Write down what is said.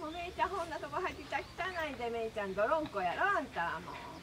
もめいちゃんほんなとこ入ってきた汚いでめいちゃん泥んこやろあんたもう。